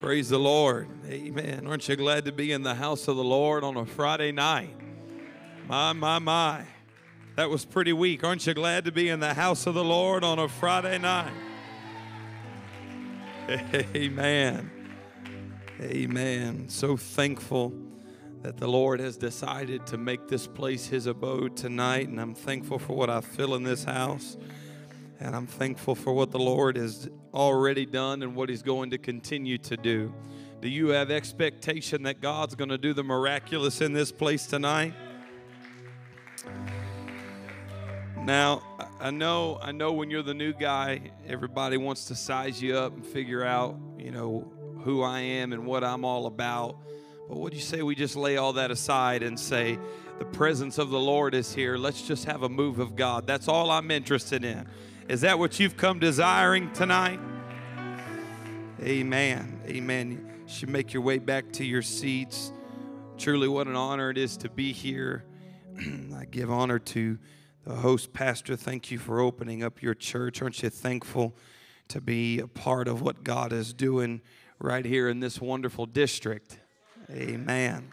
Praise the Lord. Amen. Aren't you glad to be in the house of the Lord on a Friday night? My, my, my. That was pretty weak. Aren't you glad to be in the house of the Lord on a Friday night? Amen. Amen. So thankful that the Lord has decided to make this place his abode tonight, and I'm thankful for what I feel in this house. And I'm thankful for what the Lord has already done and what He's going to continue to do. Do you have expectation that God's going to do the miraculous in this place tonight? Now, I know, I know when you're the new guy, everybody wants to size you up and figure out, you know, who I am and what I'm all about. But what do you say we just lay all that aside and say, the presence of the Lord is here. Let's just have a move of God. That's all I'm interested in. Is that what you've come desiring tonight? Amen. Amen. You should make your way back to your seats. Truly, what an honor it is to be here. I give honor to the host pastor. Thank you for opening up your church. Aren't you thankful to be a part of what God is doing right here in this wonderful district? Amen.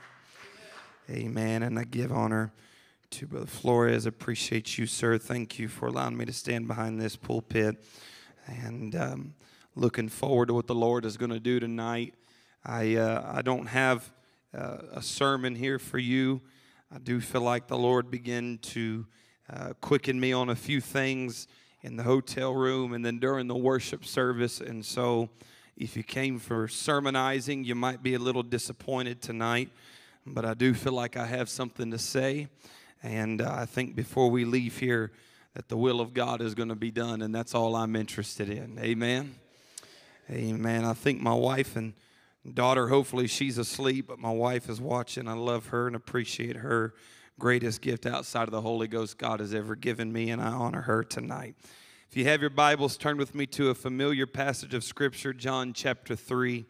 Amen. And I give honor to Brother Flores. Appreciate you, sir. Thank you for allowing me to stand behind this pulpit. And um, looking forward to what the Lord is going to do tonight. I, uh, I don't have uh, a sermon here for you. I do feel like the Lord began to uh, quicken me on a few things in the hotel room and then during the worship service. And so, if you came for sermonizing, you might be a little disappointed tonight. But I do feel like I have something to say. And uh, I think before we leave here, that the will of God is going to be done, and that's all I'm interested in. Amen. Amen. I think my wife and daughter, hopefully she's asleep, but my wife is watching. I love her and appreciate her. Greatest gift outside of the Holy Ghost God has ever given me, and I honor her tonight. If you have your Bibles, turn with me to a familiar passage of Scripture, John chapter 3.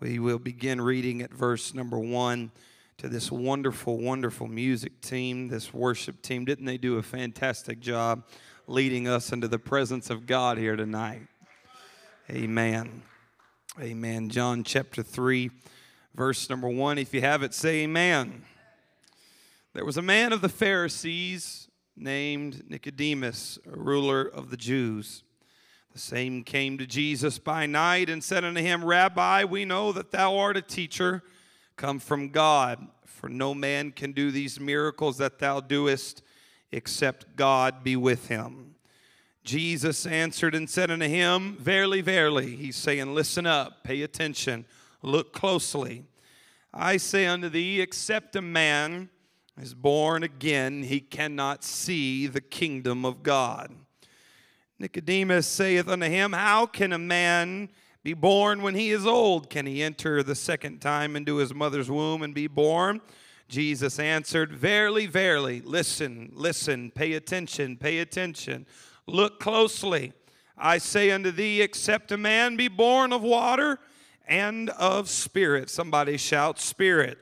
We will begin reading at verse number 1 to this wonderful, wonderful music team, this worship team. Didn't they do a fantastic job leading us into the presence of God here tonight? Amen. Amen. John chapter 3, verse number 1. If you have it, say amen. There was a man of the Pharisees named Nicodemus, a ruler of the Jews. The same came to Jesus by night and said unto him, Rabbi, we know that thou art a teacher come from God. For no man can do these miracles that thou doest except God be with him. Jesus answered and said unto him, Verily, verily. He's saying, Listen up, pay attention, look closely. I say unto thee, except a man is born again, he cannot see the kingdom of God. Nicodemus saith unto him, How can a man be born when he is old? Can he enter the second time into his mother's womb and be born? Jesus answered, Verily, verily, listen, listen, pay attention, pay attention, look closely. I say unto thee, except a man be born of water and of spirit. Somebody shout, Spirit.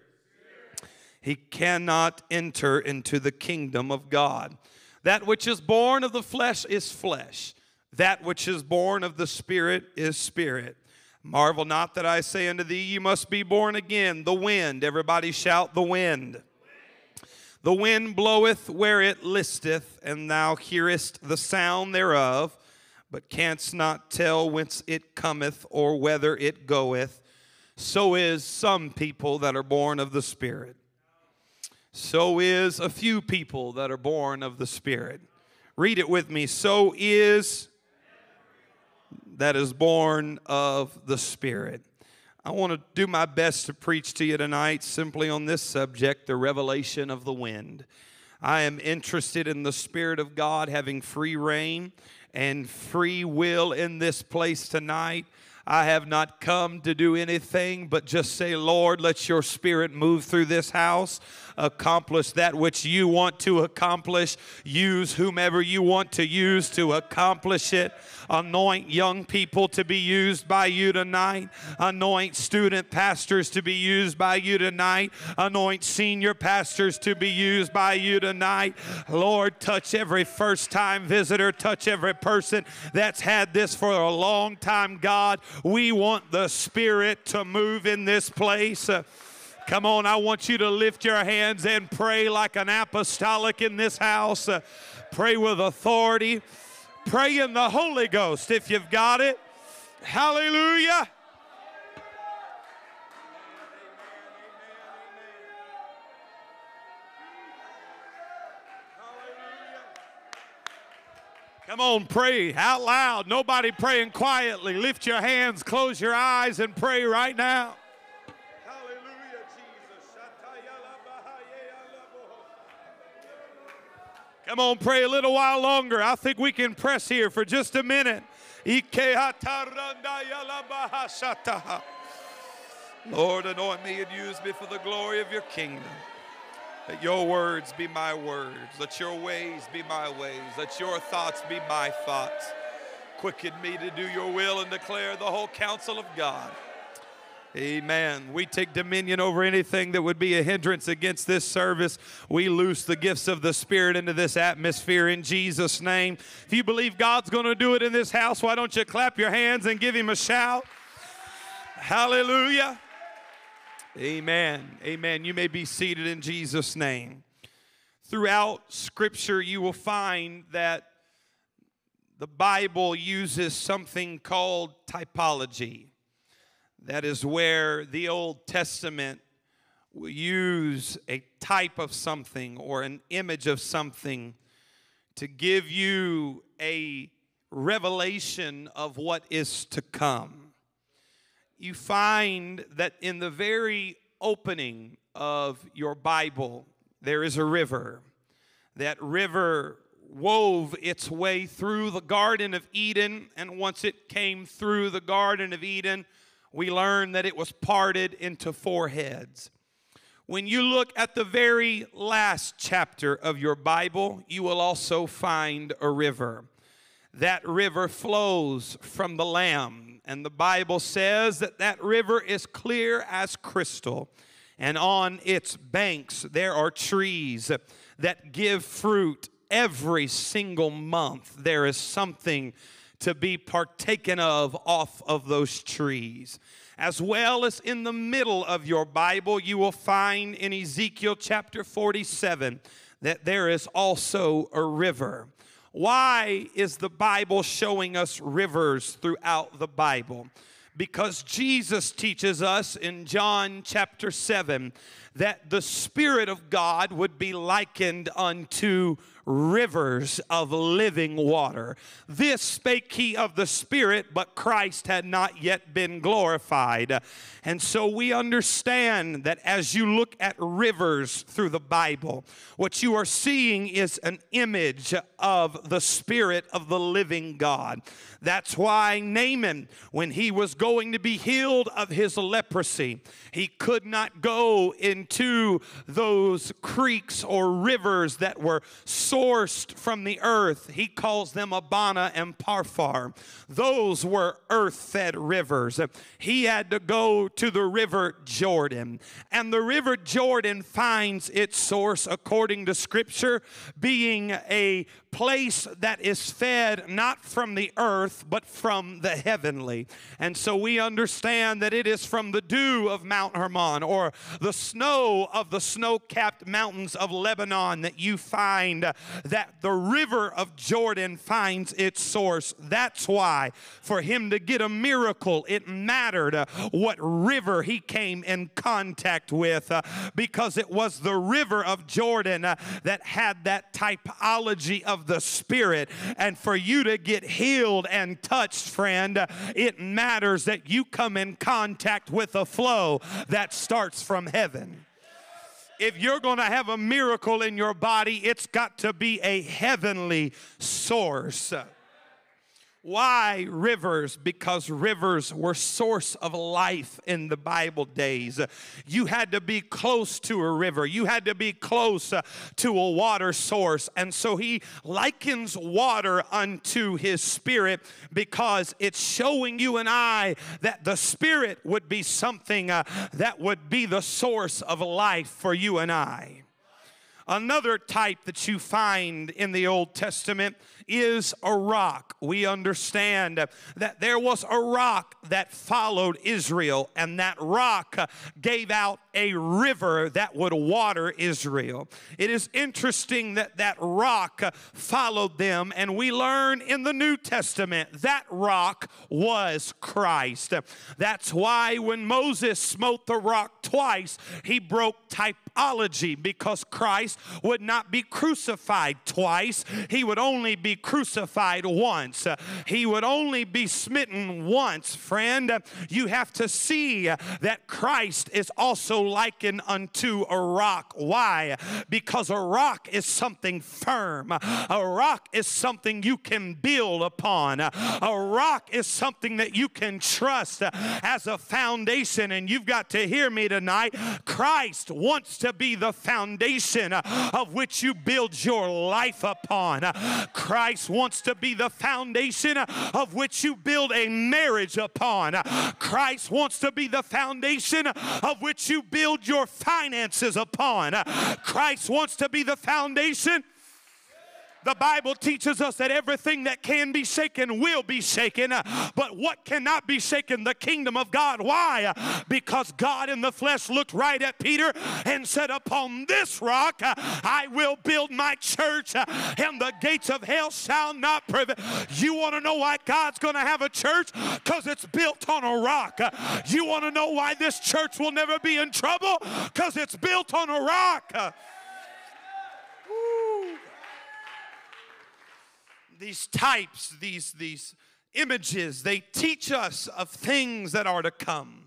He cannot enter into the kingdom of God. That which is born of the flesh is flesh that which is born of the Spirit is spirit. Marvel not that I say unto thee, You must be born again. The wind, everybody shout, The wind. The wind bloweth where it listeth, and thou hearest the sound thereof, but canst not tell whence it cometh or whither it goeth. So is some people that are born of the Spirit. So is a few people that are born of the Spirit. Read it with me. So is that is born of the Spirit. I want to do my best to preach to you tonight simply on this subject the revelation of the wind. I am interested in the Spirit of God having free reign and free will in this place tonight. I have not come to do anything but just say, Lord, let your spirit move through this house, accomplish that which you want to accomplish, use whomever you want to use to accomplish it. Anoint young people to be used by you tonight. Anoint student pastors to be used by you tonight. Anoint senior pastors to be used by you tonight. Lord, touch every first time visitor, touch every person that's had this for a long time, God. we want the Spirit to move in this place. Come on, I want you to lift your hands and pray like an apostolic in this house. Uh, pray with authority. Pray in the Holy Ghost if you've got it. Hallelujah. Come on, pray out loud. Nobody praying quietly. Lift your hands, close your eyes, and pray right now. Come on, pray a little while longer. I think we can press here for just a minute. Lord, anoint me and use me for the glory of your kingdom. Let your words be my words. Let your ways be my ways. Let your thoughts be my thoughts. Quicken me to do your will and declare the whole counsel of God. Amen. We take dominion over anything that would be a hindrance against this service. We loose the gifts of the Spirit into this atmosphere in Jesus' name. If you believe God's going to do it in this house, why don't you clap your hands and give Him a shout? Hallelujah. Amen. Amen. You may be seated in Jesus' name. Throughout Scripture, you will find that the Bible uses something called typology. That is where the Old Testament will use a type of something or an image of something to give you a revelation of what is to come you find that in the very opening of your Bible, there is a river. That river wove its way through the Garden of Eden, and once it came through the Garden of Eden, we learn that it was parted into four heads. When you look at the very last chapter of your Bible, you will also find a river. That river flows from the Lamb and the Bible says that that river is clear as crystal. And on its banks, there are trees that give fruit every single month. There is something to be partaken of off of those trees. As well as in the middle of your Bible, you will find in Ezekiel chapter 47 that there is also a river. Why is the Bible showing us rivers throughout the Bible? Because Jesus teaches us in John chapter 7 that the Spirit of God would be likened unto rivers of living water. This spake he of the Spirit, but Christ had not yet been glorified. And so we understand that as you look at rivers through the Bible, what you are seeing is an image of the Spirit of the living God. That's why Naaman, when he was going to be healed of his leprosy, he could not go into those creeks or rivers that were sourced from the earth. He calls them Abana and Pharpar. Those were earth fed rivers. He had to go to the river Jordan. And the river Jordan finds its source, according to Scripture, being a place that is fed not from the earth, but from the heavenly. And so we understand that it is from the dew of Mount Hermon or the snow of the snow capped mountains of Lebanon that you find that the river of Jordan finds its source. That's why, for him to get a miracle, it mattered what river he came in contact with because it was the river of Jordan that had that typology of the Spirit. And for you to get healed and touched, friend, it matters that you come in contact with a flow that starts from heaven if you're going to have a miracle in your body, it's got to be a heavenly source. Why rivers? Because rivers were source of life in the Bible days. You had to be close to a river. You had to be close uh, to a water source. And so he likens water unto his spirit because it's showing you and I that the spirit would be something uh, that would be the source of life for you and I. Another type that you find in the Old Testament is a rock. We understand that there was a rock that followed Israel, and that rock gave out a river that would water Israel. It is interesting that that rock followed them, and we learn in the New Testament that rock was Christ. That's why when Moses smote the rock twice, he broke typology because Christ would not be crucified twice, he would only be crucified once. He would only be smitten once, friend. You have to see that Christ is also likened unto a rock. Why? Because a rock is something firm, a rock is something you can build upon, a rock is something that you can trust as a foundation. And you've got to hear me tonight. Christ wants to be the foundation of which you build your life upon. Christ wants to be the foundation of which you build a marriage upon. Christ wants to be the foundation of which you build your finances upon. Christ wants to be the foundation the Bible teaches us that everything that can be shaken will be shaken, but what cannot be shaken? The kingdom of God. Why? Because God in the flesh looked right at Peter and said, Upon this rock I will build my church, and the gates of hell shall not prevail. You want to know why God's going to have a church? Because it's built on a rock. You want to know why this church will never be in trouble? Because it's built on a rock. These types, these, these images, they teach us of things that are to come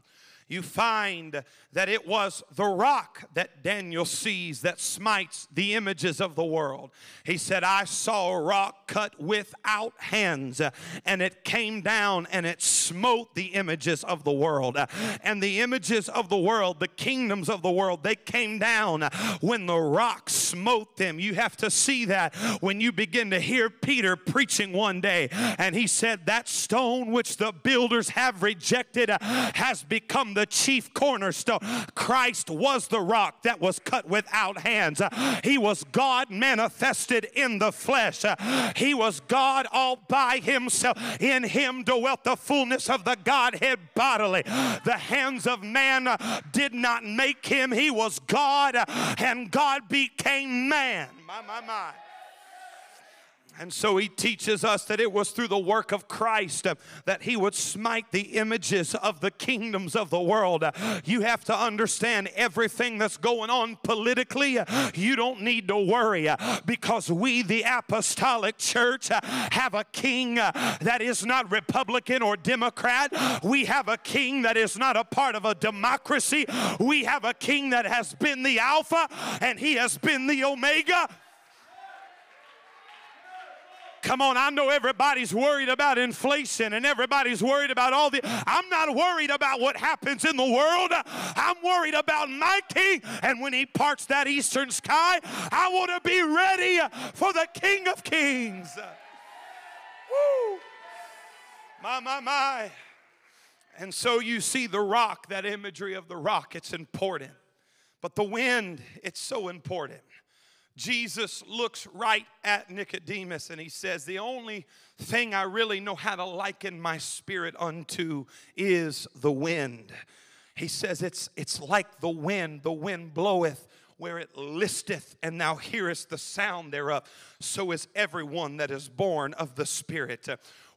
you find that it was the rock that Daniel sees that smites the images of the world. He said, I saw a rock cut without hands, and it came down and it smote the images of the world. And the images of the world, the kingdoms of the world, they came down when the rock smote them. You have to see that when you begin to hear Peter preaching one day, and he said, That stone which the builders have rejected uh, has become the chief cornerstone. Christ was the rock that was cut without hands. Uh, he was God manifested in the flesh. Uh, he was God all by himself. In him dwelt the fullness of the Godhead bodily. The hands of man did not make him. He was God, and God became man. My, my, my. And so he teaches us that it was through the work of Christ uh, that he would smite the images of the kingdoms of the world. Uh, you have to understand everything that's going on politically. Uh, you don't need to worry because we, the apostolic church, have a king that is not Republican or Democrat. We have a king that is not a part of a democracy. We have a king that has been the Alpha and he has been the Omega. Come on, I know everybody's worried about inflation and everybody's worried about all the. I'm not worried about what happens in the world. I'm worried about my king. And when he parts that eastern sky, I want to be ready for the King of Kings. Woo! My, my, my. And so you see the rock, that imagery of the rock, it's important. But the wind, it's so important. Jesus looks right at Nicodemus and he says, The only thing I really know how to liken my spirit unto is the wind. He says, It's, it's like the wind. The wind bloweth where it listeth, and thou hearest the sound thereof. So is everyone that is born of the Spirit.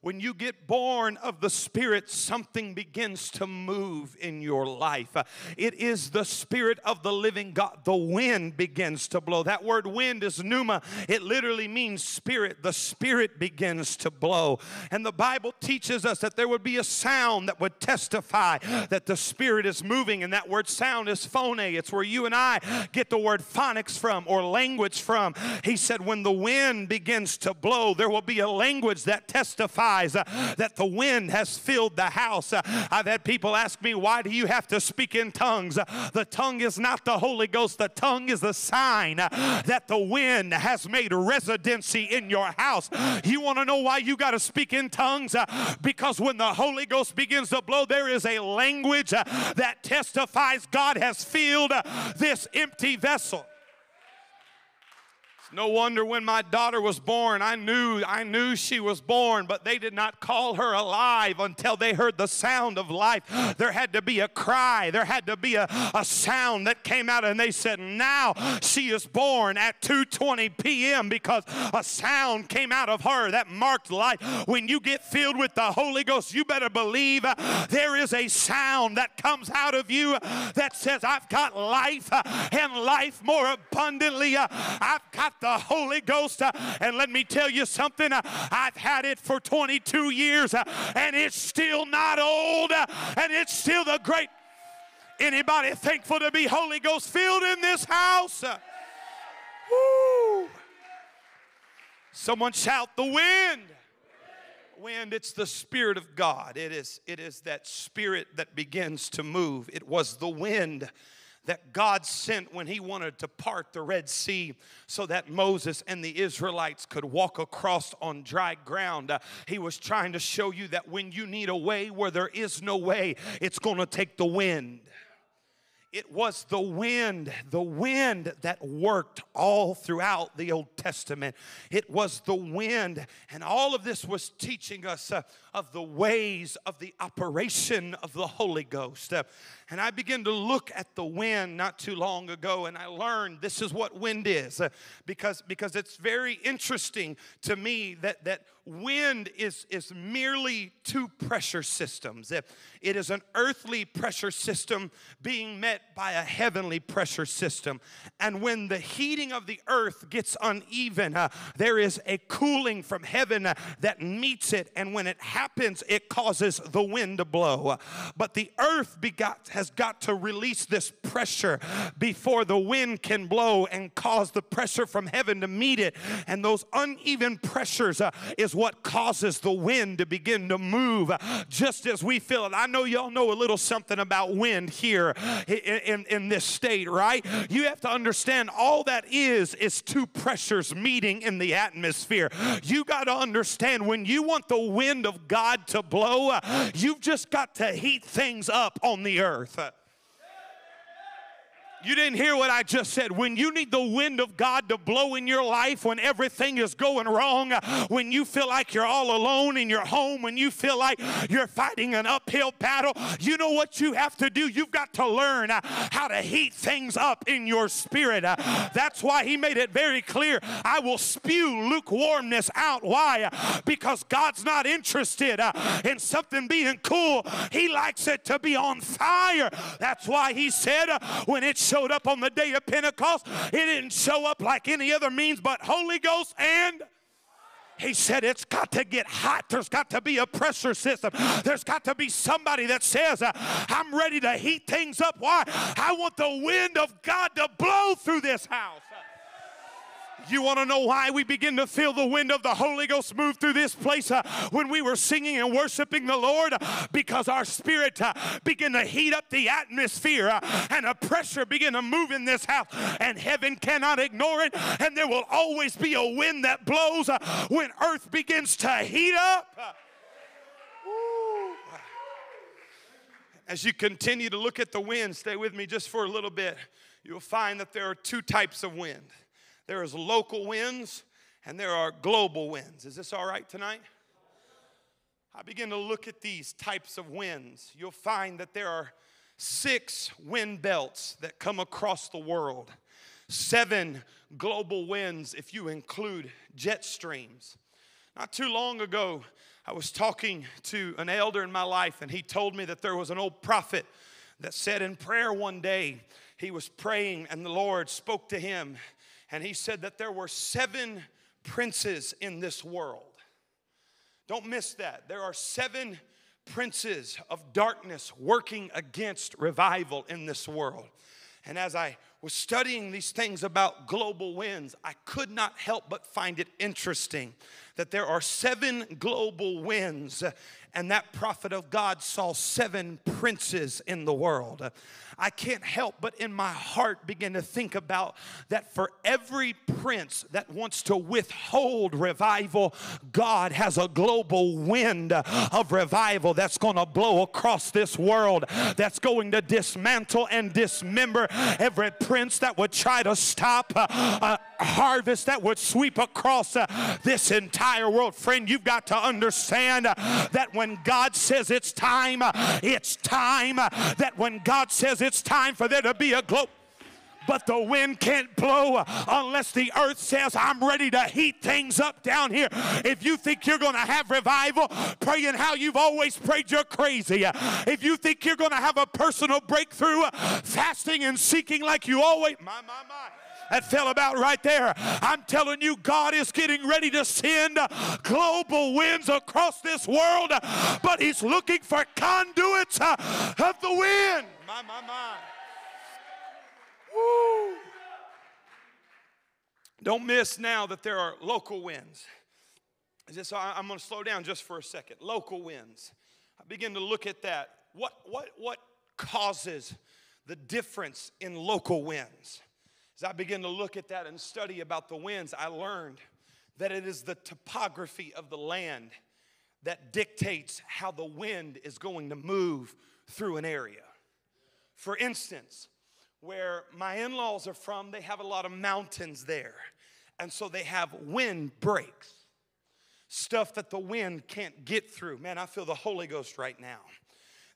When you get born of the Spirit, something begins to move in your life. It is the Spirit of the living God. The wind begins to blow. That word wind is pneuma, it literally means spirit. The Spirit begins to blow. And the Bible teaches us that there would be a sound that would testify that the Spirit is moving. And that word sound is phone. It's where you and I get the word phonics from or language from. He said, when the wind begins to blow, there will be a language that testifies realize uh, that the wind has filled the house. Uh, I've had people ask me, why do you have to speak in tongues? Uh, the tongue is not the Holy Ghost, the tongue is the sign that the wind has made residency in your house. You want to know why you got to speak in tongues? Because when the Holy Ghost begins to blow, there is a language that testifies God has filled this empty vessel No wonder when my daughter was born, I knew I knew she was born, but they did not call her alive until they heard the sound of life. There had to be a cry, there had to be a, a sound that came out, and they said, Now she is born at 2:20 p.m. because a sound came out of her that marked life. When you get filled with the Holy Ghost, you better believe uh, there is a sound that comes out of you that says, I've got life uh, and life more abundantly. Uh, I've got the Holy Ghost. Uh, and let me tell you something, uh, I've had it for 22 years uh, and it's still not old and it's still the great. Anybody thankful to be Holy Ghost filled in this house? Woo. Someone shout the wind. Wind, it's the Spirit of God. It is, it is that spirit that begins to move. It was the wind that God sent when He wanted to part the Red Sea so that Moses and the Israelites could walk across on dry ground. Uh, he was trying to show you that when you need a way where there is no way, it's going to take the wind. It was the wind, the wind that worked all throughout the Old Testament. It was the wind, and all of this was teaching us uh, of the ways of the operation of the Holy Ghost. Uh, and I began to look at the wind not too long ago, and I learned this is what wind is uh, because, because it's very interesting to me that, that wind is, is merely two pressure systems. It is an earthly pressure system being met by a heavenly pressure system. And when the heating of the earth gets uneven, uh, there is a cooling from heaven uh, that meets it. And when it happens, it causes the wind to blow. But the earth begot, has got to release this pressure before the wind can blow and cause the pressure from heaven to meet it. And those uneven pressures uh, is what causes the wind to begin to move just as we feel it. I know y'all know a little something about wind here in, in, in this state, right? You have to understand all that is is two pressures meeting in the atmosphere. You got to understand when you want the wind of God to blow, uh, you've just got to heat things up on the earth earth. You didn't hear what I just said. When you need the wind of God to blow in your life, when everything is going wrong, when you feel like you're all alone in your home, when you feel like you're fighting an uphill battle, you know what you have to do? You've got to learn uh, how to heat things up in your spirit. Uh, that's why he made it very clear I will spew lukewarmness out. Why? Because God's not interested uh, in something being cool, He likes it to be on fire. That's why He said, when it's showed up on the day of Pentecost, it didn't show up like any other means but Holy Ghost and he said it's got to get hot. There's got to be a pressure system. There's got to be somebody that says, uh, I'm ready to heat things up. Why? I want the wind of God to blow through this house. You want to know why we begin to feel the wind of the Holy Ghost move through this place uh, when we were singing and worshiping the Lord? Because our spirit uh, began to heat up the atmosphere uh, and a pressure began to move in this house, and heaven cannot ignore it. And there will always be a wind that blows uh, when earth begins to heat up. As you continue to look at the wind, stay with me just for a little bit. You'll find that there are two types of wind. There is local winds and there are global winds. Is this all right tonight? I begin to look at these types of winds. You'll find that there are six wind belts that come across the world, seven global winds if you include jet streams. Not too long ago, I was talking to an elder in my life, and he told me that there was an old prophet that said in prayer one day, he was praying, and the Lord spoke to him and he said that there were seven princes in this world. Don't miss that. There are seven princes of darkness working against revival in this world. And as I was studying these things about global winds, I could not help but find it interesting that there are seven global winds, and that prophet of God saw seven princes in the world. I can't help but in my heart begin to think about that for every prince that wants to withhold revival, God has a global wind of revival that's going to blow across this world, that's going to dismantle and dismember every prince prince that would try to stop a harvest that would sweep across uh, this entire world. Friend, you've got to understand uh, that when God says it's time, uh, it's time. That when God says it's time for there to be a globe but the wind can't blow unless the earth says, I'm ready to heat things up down here. If you think you're going to have revival, praying how you've always prayed, you're crazy. If you think you're going to have a personal breakthrough, fasting and seeking like you always, my, my, my. That fell about right there. I'm telling you, God is getting ready to send global winds across this world, but He's looking for conduits of the wind. My, my, my. Don't miss now that there are local winds. So I'm going to slow down just for a second. Local winds. I begin to look at that. What, what, what causes the difference in local winds? As I begin to look at that and study about the winds, I learned that it is the topography of the land that dictates how the wind is going to move through an area. For instance, where my in laws are from, they have a lot of mountains there. And so they have wind breaks, stuff that the wind can't get through. Man, I feel the Holy Ghost right now.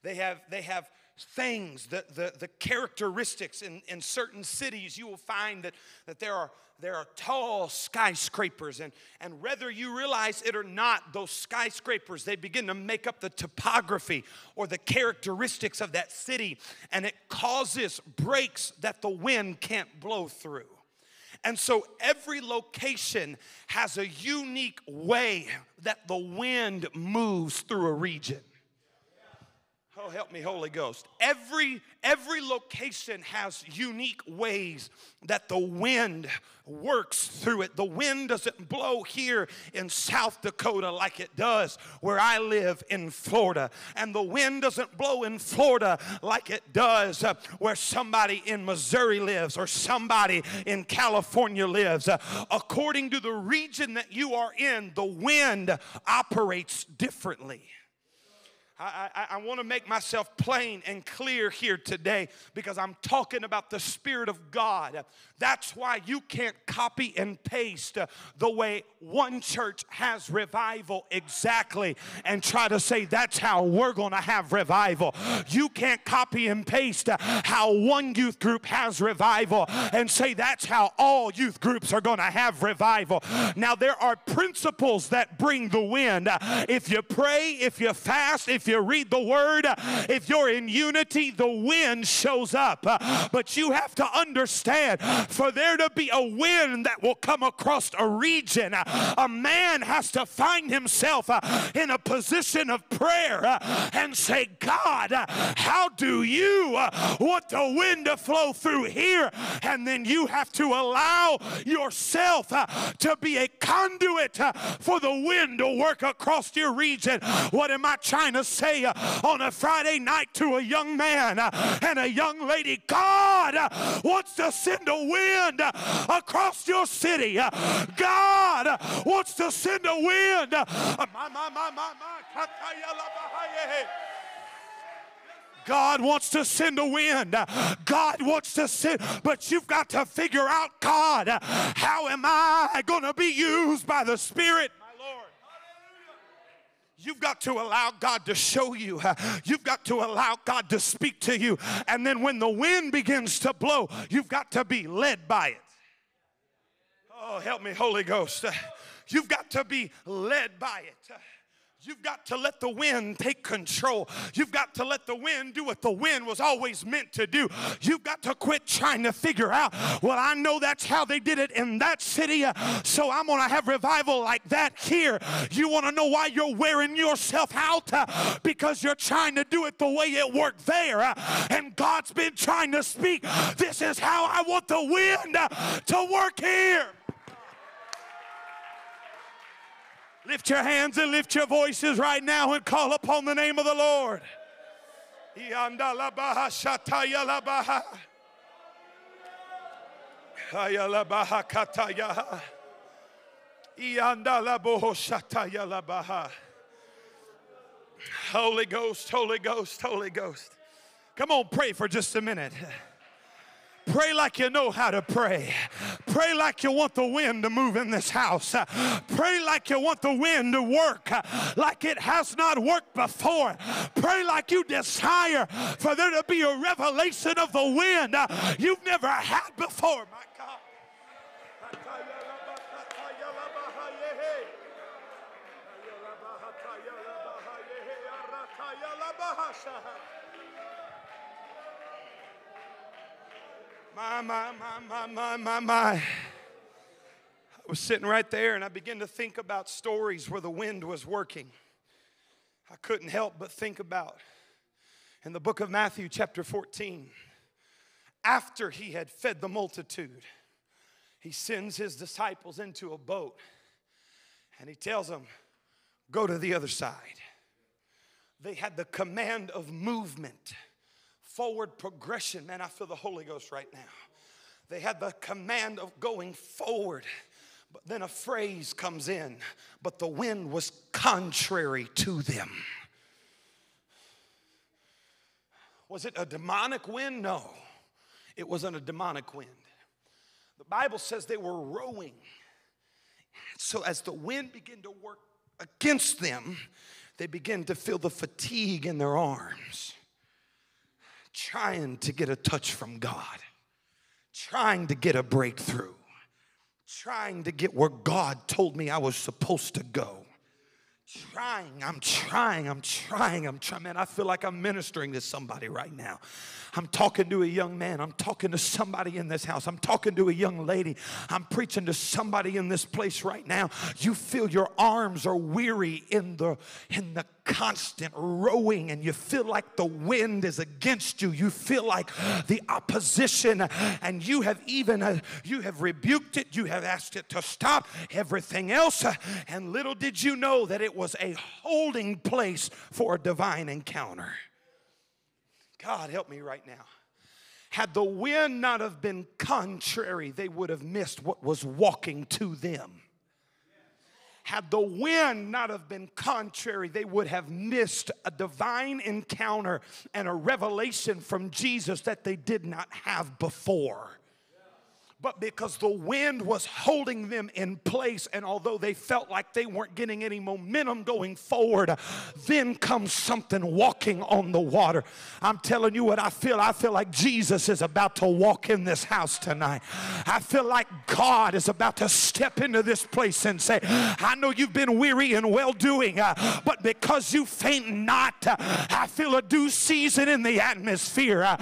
They have, they have things, the, the, the characteristics in, in certain cities, you will find that, that there, are, there are tall skyscrapers. And, and whether you realize it or not, those skyscrapers, they begin to make up the topography or the characteristics of that city. And it causes breaks that the wind can't blow through. And so every location has a unique way that the wind moves through a region. Oh, help me, Holy Ghost. Every every location has unique ways that the wind works through it. The wind doesn't blow here in South Dakota like it does where I live in Florida. And the wind doesn't blow in Florida like it does uh, where somebody in Missouri lives or somebody in California lives. Uh, according to the region that you are in, the wind operates differently. I, I, I want to make myself plain and clear here today because I'm talking about the Spirit of God. That's why you can't copy and paste the way one church has revival exactly and try to say that's how we're going to have revival. You can't copy and paste how one youth group has revival and say that's how all youth groups are going to have revival. Now, there are principles that bring the wind. If you pray, if you fast, if you read the word, if you're in unity, the wind shows up. But you have to understand for there to be a wind that will come across a region, a man has to find himself uh, in a position of prayer uh, and say, God, uh, how do you want the wind to flow through here? And then you have to allow yourself to be a conduit for the wind to work across your region. What am I trying to say on a Friday night to a young man and a young lady? God wants to send a wind across your city. God wants to send a wind. God wants to send a wind. God wants to send, but you've got to figure out, God, how am I going to be used by the Spirit? You've got to allow God to show you. You've got to allow God to speak to you. And then when the wind begins to blow, you've got to be led by it. Oh, help me, Holy Ghost. You've got to be led by it. You've got to let the wind take control. You've got to let the wind do what the wind was always meant to do. You've got to quit trying to figure out, well, I know that's how they did it in that city, uh, so I'm going to have revival like that here. You want to know why you're wearing yourself out? Uh, because you're trying to do it the way it worked there. Uh, and God's been trying to speak. This is how I want the wind to work here. Lift your hands and lift your voices right now and call upon the name of the Lord. Holy Ghost, Holy Ghost, Holy Ghost. Come on, pray for just a minute. Pray like you know how to pray. Pray like you want the wind to move in this house. Pray like you want the wind to work like it has not worked before. Pray like you desire for there to be a revelation of the wind you've never had before. My God. My, my, my, my, my, my, my. I was sitting right there and I began to think about stories where the wind was working. I couldn't help but think about in the book of Matthew, chapter 14, after he had fed the multitude, he sends his disciples into a boat and he tells them, Go to the other side. They had the command of movement forward progression. Man, I feel the Holy Ghost right now. They had the command of going forward. But then a phrase comes in, but the wind was contrary to them. Was it a demonic wind? No, it wasn't a demonic wind. The Bible says they were rowing. So as the wind began to work against them, they began to feel the fatigue in their arms trying to get a touch from God, trying to get a breakthrough, trying to get where God told me I was supposed to go. Trying, I'm trying, I'm trying, I'm trying. Man, I feel like I'm ministering to somebody right now. I'm talking to a young man. I'm talking to somebody in this house. I'm talking to a young lady. I'm preaching to somebody in this place right now. You feel your arms are weary in the in the constant rowing and you feel like the wind is against you. You feel like the opposition and you have even uh, you have rebuked it. You have asked it to stop everything else and little did you know that it was a holding place for a divine encounter. God, help me right now. Had the wind not have been contrary, they would have missed what was walking to them. Had the wind not have been contrary, they would have missed a divine encounter and a revelation from Jesus that they did not have before but because the wind was holding them in place. And although they felt like they weren't getting any momentum going forward, then comes something walking on the water. I'm telling you what I feel. I feel like Jesus is about to walk in this house tonight. I feel like God is about to step into this place and say, I know you've been weary and well doing, uh, but because you faint not, uh, I feel a due season in the atmosphere. Uh,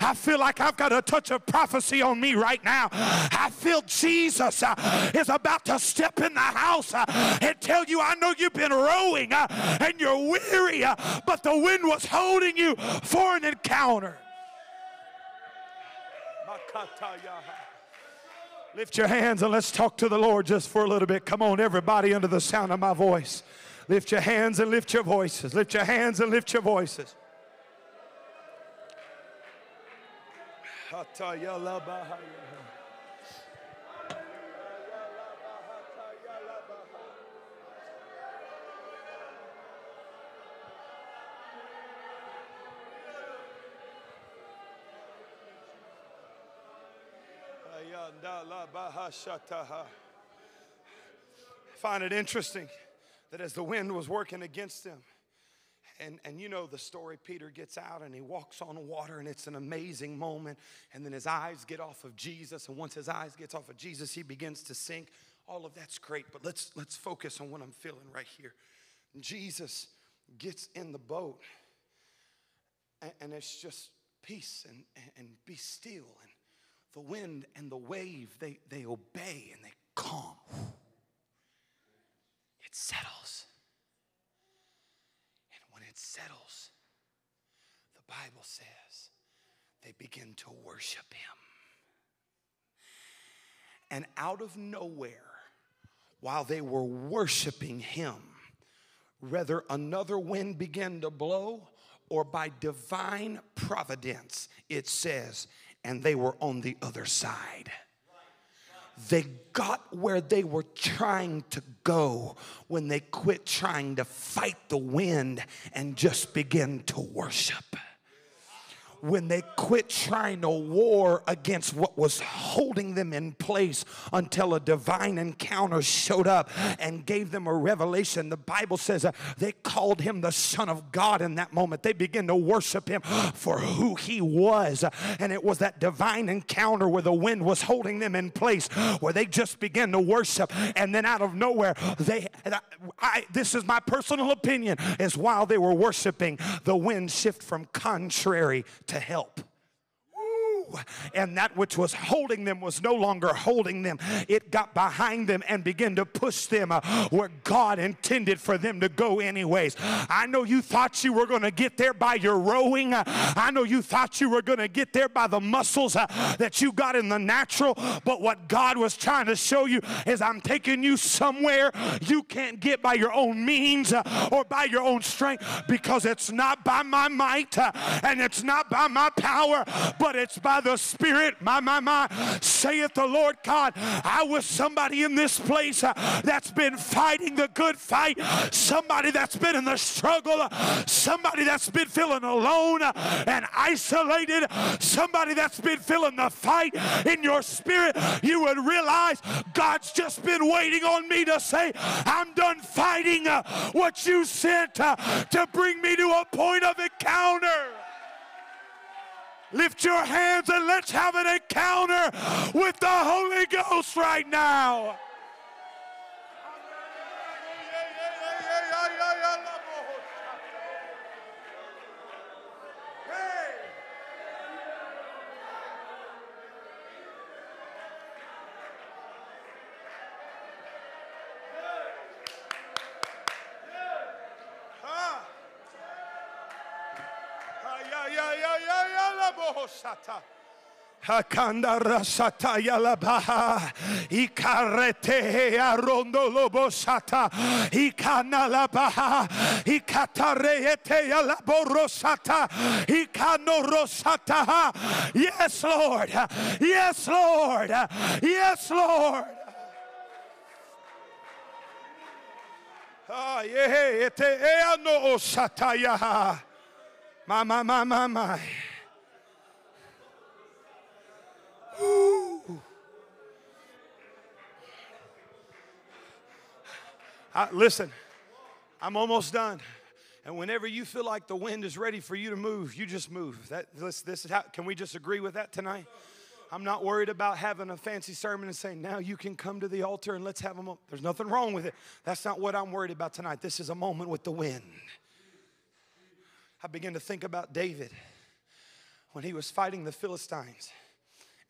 I feel like I've got a touch of prophecy on me right now. I feel Jesus uh, is about to step in the house uh, and tell you, I know you've been rowing uh, and you're weary, but the wind was holding you for an encounter. Lift your hands and let's talk to the Lord just for a little bit. Come on, everybody, under the sound of my voice. Lift your hands and lift your voices. Lift your hands and lift your voices. I find it interesting that as the wind was working against them, and, and you know the story. Peter gets out and he walks on water, and it's an amazing moment. And then his eyes get off of Jesus, and once his eyes gets off of Jesus, he begins to sink. All of that's great, but let's let's focus on what I'm feeling right here. Jesus gets in the boat, and, and it's just peace and, and, be still. And the wind and the wave, they, they obey and they calm. It settles settles, the Bible says they begin to worship Him. And out of nowhere, while they were worshiping Him, whether another wind began to blow or by divine providence, it says, and they were on the other side they got where they were trying to go when they quit trying to fight the wind and just begin to worship. When they quit trying to war against what was holding them in place until a divine encounter showed up and gave them a revelation. The Bible says uh, they called him the Son of God in that moment. They began to worship him for who he was. And it was that divine encounter where the wind was holding them in place, where they just began to worship. And then out of nowhere, they, I, I, this is my personal opinion, is while they were worshiping, the wind shift from contrary to help and that which was holding them was no longer holding them. It got behind them and began to push them uh, where God intended for them to go, anyways. I know you thought you were going to get there by your rowing. I know you thought you were going to get there by the muscles uh, that you got in the natural, but what God was trying to show you is I'm taking you somewhere you can't get by your own means uh, or by your own strength because it's not by my might and it's not by my power, but it's by the Spirit, my, my, my, saith the Lord God. I was somebody in this place uh, that's been fighting the good fight, somebody that's been in the struggle, somebody that's been feeling alone uh, and isolated, somebody that's been feeling the fight in your spirit. You would realize God's just been waiting on me to say, I'm done fighting uh, what you sent to bring me to a point of encounter. Lift your hands and let's have an encounter with the Holy Ghost right now. Bohosata. Hakanda rasata yalabaha. Ikarete arondo lobosata ikana labaha. Ikatarete yalaborosata ikano rosata yes lord. Yes lord. Yes lord. Ah yeah ete eano osata ya my my my my my I, listen, I'm almost done. And whenever you feel like the wind is ready for you to move, you just move. That this, this is how, can we just agree with that tonight? I'm not worried about having a fancy sermon and saying, now you can come to the altar and let's have them. There's nothing wrong with it. That's not what I'm worried about tonight. This is a moment with the wind. I begin to think about David when he was fighting the Philistines.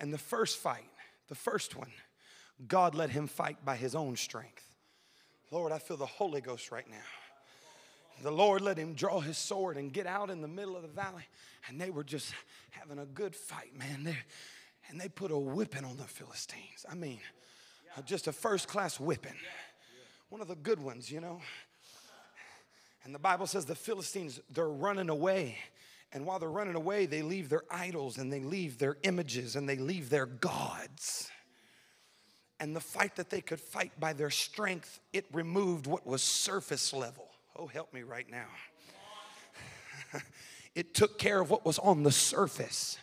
And the first fight, the first one, God let him fight by his own strength. Lord, I feel the Holy Ghost right now. The Lord let him draw his sword and get out in the middle of the valley, and they were just having a good fight, man. They're, and they put a whipping on the Philistines. I mean, uh, just a first class whipping. One of the good ones, you know. And the Bible says the Philistines, they're running away. And while they're running away, they leave their idols and they leave their images and they leave their gods. And the fight that they could fight by their strength, it removed what was surface level. Oh, help me right now. it took care of what was on the surface.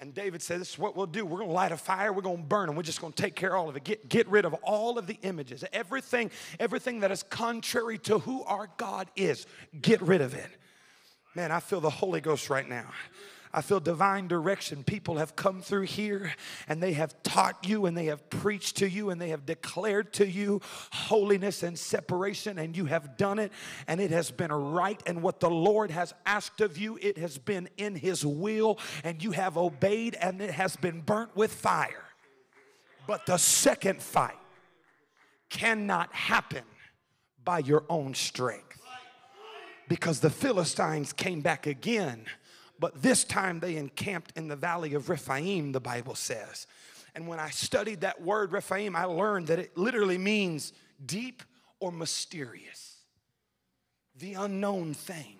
And David said, This is what we'll do. We're going to light a fire. We're going to burn them. We're just going to take care of all of it. Get, get rid of all of the images. Everything, everything that is contrary to who our God is, get rid of it. Man, I feel the Holy Ghost right now. I feel divine direction. People have come through here and they have taught you and they have preached to you and they have declared to you holiness and separation, and you have done it, and it has been right. And what the Lord has asked of you, it has been in His will, and you have obeyed, and it has been burnt with fire. But the second fight cannot happen by your own strength because the Philistines came back again, but this time they encamped in the valley of Rephaim, the Bible says. And when I studied that word Rephaim, I learned that it literally means deep or mysterious, the unknown thing,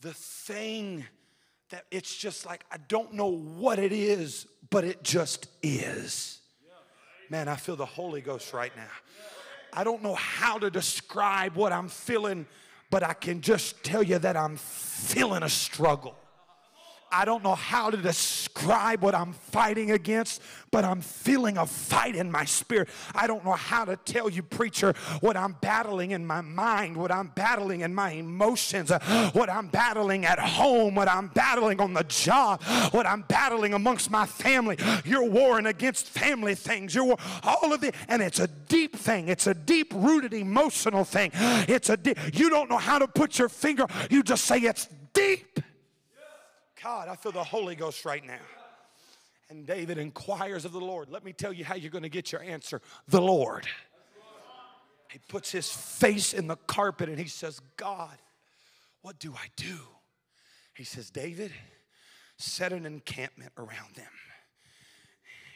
the thing that it's just like, I don't know what it is, but it just is. Man, I feel the Holy Ghost right now. I don't know how to describe what I'm feeling but I can just tell you that I'm feeling a struggle. I don't know how to describe what I'm fighting against, but I'm feeling a fight in my spirit. I don't know how to tell you, preacher, what I'm battling in my mind, what I'm battling in my emotions, uh, what I'm battling at home, what I'm battling on the job, what I'm battling amongst my family. You're warring against family things. You're war- all of it, and it's a deep thing. It's a deep-rooted emotional thing. It's a deep, you don't know how to put your finger. You just say it's deep. God, I feel the Holy Ghost right now. And David inquires of the Lord. Let me tell you how you're going to get your answer the Lord. He puts his face in the carpet and he says, God, what do I do? He says, David, set an encampment around them.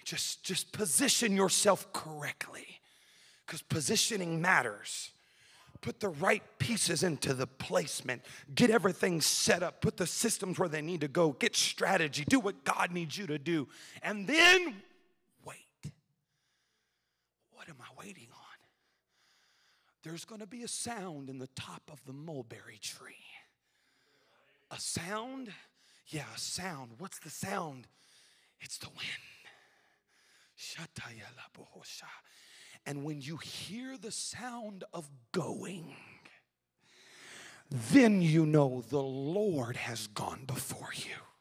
Just, just position yourself correctly because positioning matters put the right pieces into the placement, get everything set up, put the systems where they need to go, get strategy, do what God needs you to do, and then wait. What am I waiting on? There's going to be a sound in the top of the mulberry tree. A sound? Yeah, a sound. What's the sound? It's the wind. And when you hear the sound of going, then you know the Lord has gone before you.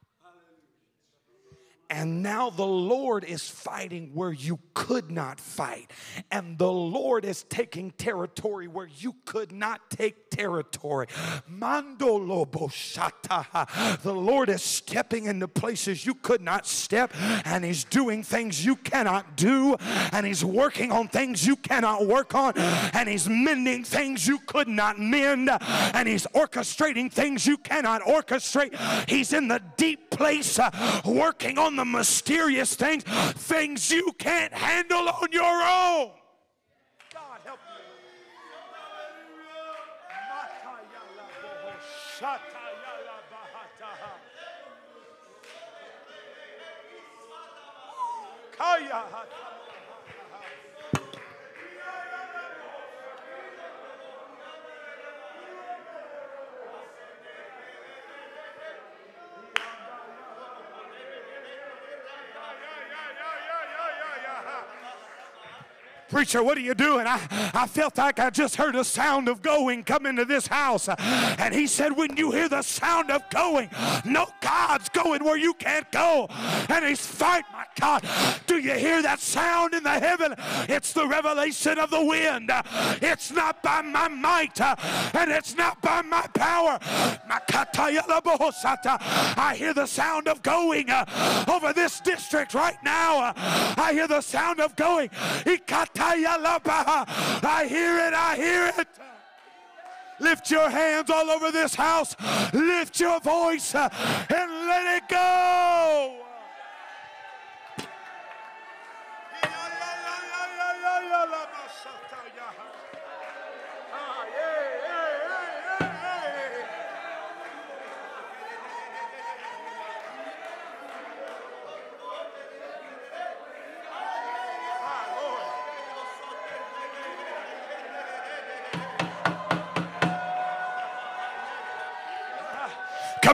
And now the Lord is fighting where you could not fight. And the Lord is taking territory where you could not take territory. Mandoloboshata. The Lord is stepping into places you could not step. And He's doing things you cannot do. And He's working on things you cannot work on. And He's mending things you could not mend. And He's orchestrating things you cannot orchestrate. He's in the deep place uh, working on the mysterious things, things you can't handle on your own. God help me. Kaya. Preacher, what are you doing? I, I felt like I just heard a sound of going come into this house. And he said, When you hear the sound of going, no God's going where you can't go. And he's fighting, God. Do you hear that sound in the heaven? It's the revelation of the wind. It's not by my might and it's not by my power. I hear the sound of going uh, over this district right now. I hear the sound of going. I hear it, I hear it. Lift your hands all over this house. Lift your voice uh, and let it go.